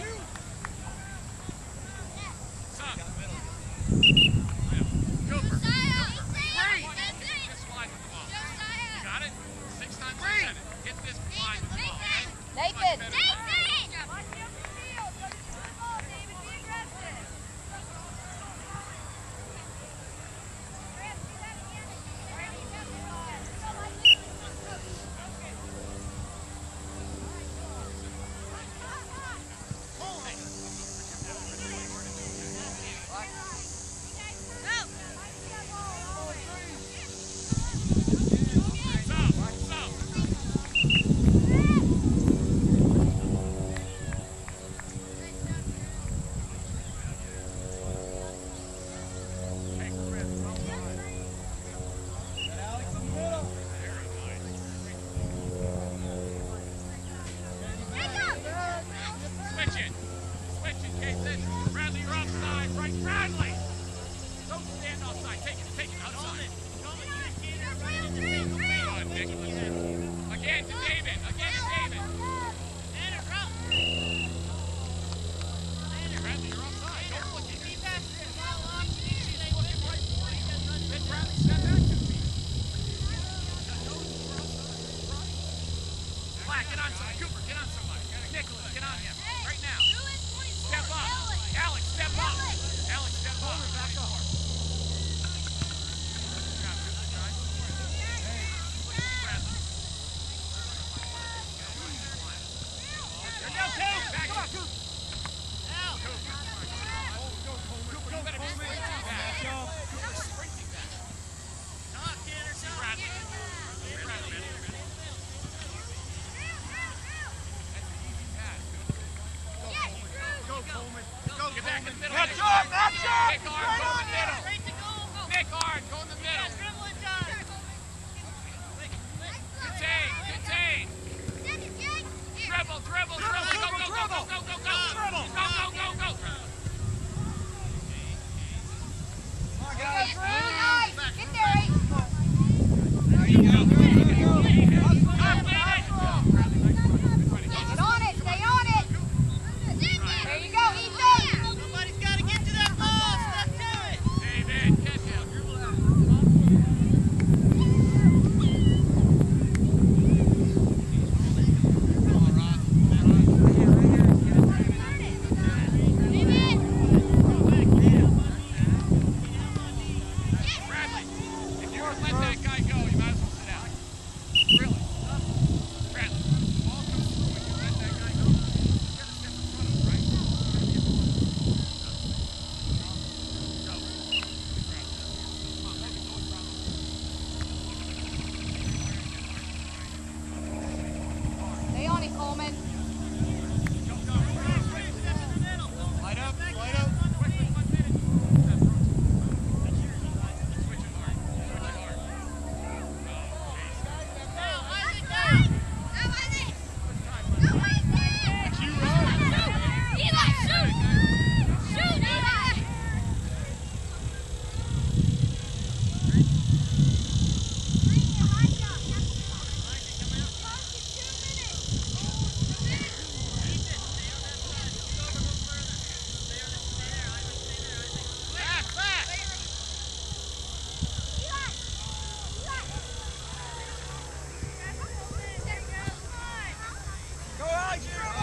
shoot! Coleman. Go, Get go in the go Go, go, go, go, go, go, go. Extra!